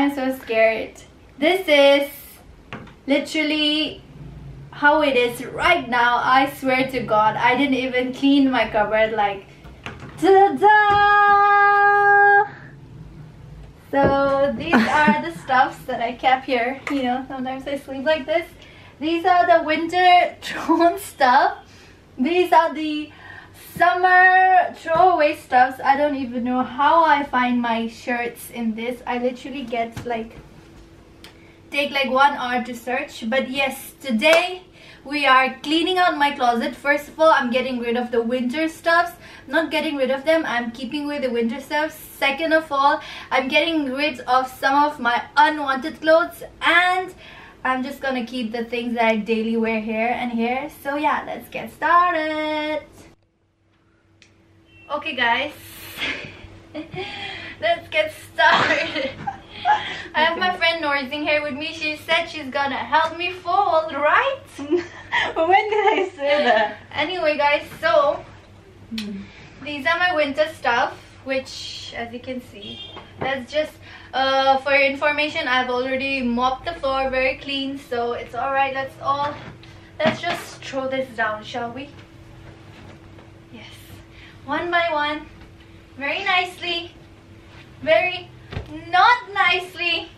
am so scared. This is literally how it is right now. I swear to God, I didn't even clean my cupboard like ta-da! So these are the stuffs that I kept here. You know, sometimes I sleep like this. These are the winter thrown stuff. These are the summer throwaway stuffs. I don't even know how I find my shirts in this. I literally get like take like one hour to search. But yes, today we are cleaning out my closet. First of all, I'm getting rid of the winter stuffs. Not getting rid of them, I'm keeping with the winter stuffs. Second of all, I'm getting rid of some of my unwanted clothes and I'm just gonna keep the things that I daily wear here and here. So yeah, let's get started. Okay guys, let's get started. I have my friend Norzing here with me. She said she's gonna help me fold, right? when did I say that? Anyway guys, so these are my winter stuff which as you can see that's just uh, for your information I've already mopped the floor very clean so it's alright let's all let's just throw this down shall we one by one. Very nicely. Very not nicely.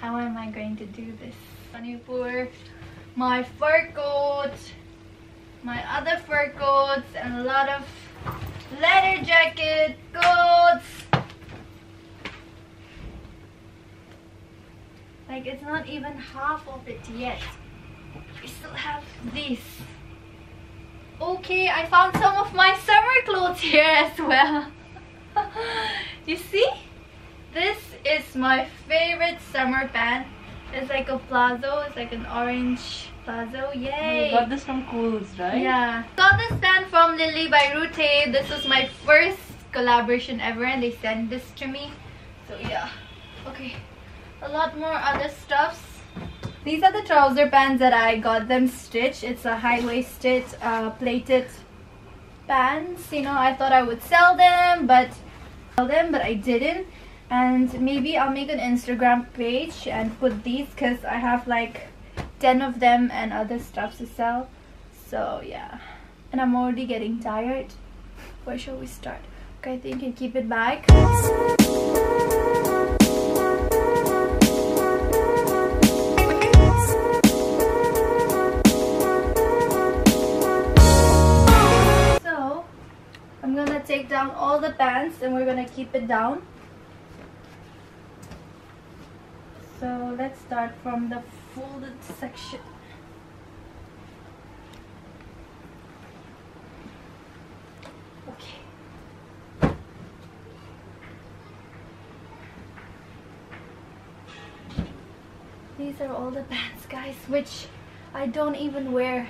How am I going to do this? For my fur coat my other fur coats and a lot of leather jacket coats. Like it's not even half of it yet. We still have this okay I found some of my summer clothes here as well you see this is my favorite summer pant it's like a plazo it's like an orange plazo yay You got this from Koovs, right? yeah. Got this stand from Lily by Rute. This was my first collaboration ever and they sent this to me. So yeah. Okay. A lot more other stuffs. These are the trouser pants that I got them stitched. It's a high-waisted uh, plated pants. You know, I thought I would sell them, but sell them, but I didn't. And maybe I'll make an Instagram page and put these because I have like 10 of them and other stuff to sell so yeah and i'm already getting tired where shall we start okay i think I keep it back down all the pants and we're gonna keep it down so let's start from the folded section. Okay. These are all the pants, guys, which I don't even wear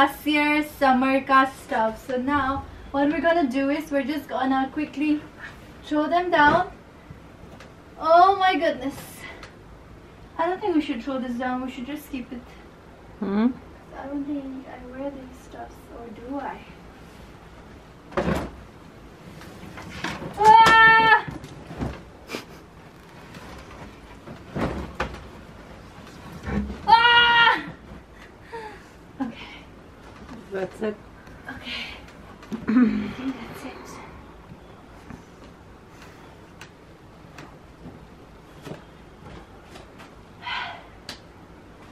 last year's summer cast stuff. So now what we're gonna do is we're just gonna quickly throw them down. Oh my goodness. I don't think we should throw this down. We should just keep it. Hmm? I don't think I wear these stuffs or do I? That's it. Okay. I think that's it.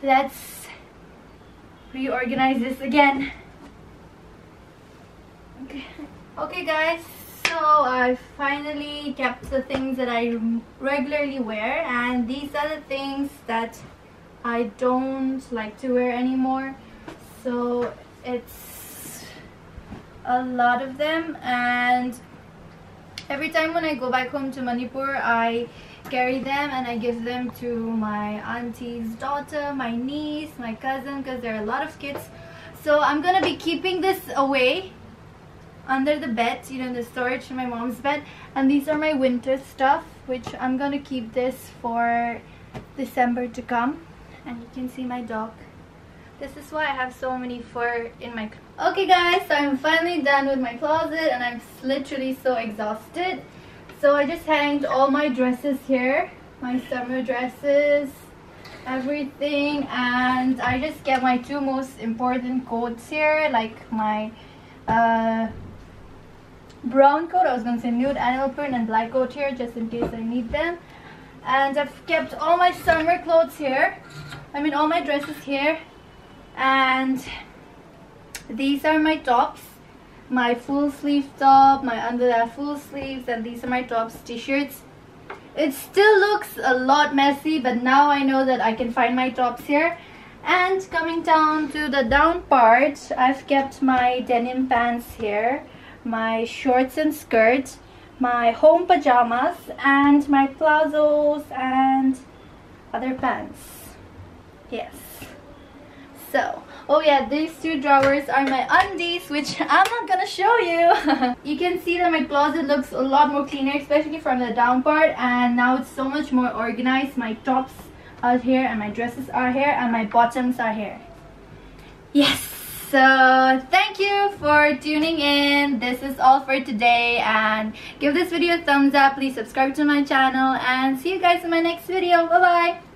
Let's reorganize this again. Okay. Okay guys, so I finally kept the things that I regularly wear and these are the things that I don't like to wear anymore so it's a lot of them and every time when I go back home to Manipur I carry them and I give them to my auntie's daughter, my niece, my cousin because there are a lot of kids so I'm gonna be keeping this away under the bed, you know, the storage in my mom's bed. And these are my winter stuff, which I'm gonna keep this for December to come. And you can see my dog. This is why I have so many fur in my... Okay guys, so I'm finally done with my closet and I'm literally so exhausted. So I just hanged all my dresses here. My summer dresses, everything. And I just get my two most important coats here, like my... Uh, brown coat. I was going to say nude animal print and black coat here just in case I need them. And I've kept all my summer clothes here. I mean all my dresses here. And these are my tops. My full sleeve top, my under that full sleeves and these are my tops, t-shirts. It still looks a lot messy but now I know that I can find my tops here. And coming down to the down part, I've kept my denim pants here my shorts and skirts, my home pajamas, and my palazzos and other pants. Yes. So, oh yeah, these two drawers are my undies, which I'm not gonna show you. you can see that my closet looks a lot more cleaner, especially from the down part, and now it's so much more organized. My tops are here, and my dresses are here, and my bottoms are here. Yes! so thank you for tuning in this is all for today and give this video a thumbs up please subscribe to my channel and see you guys in my next video bye bye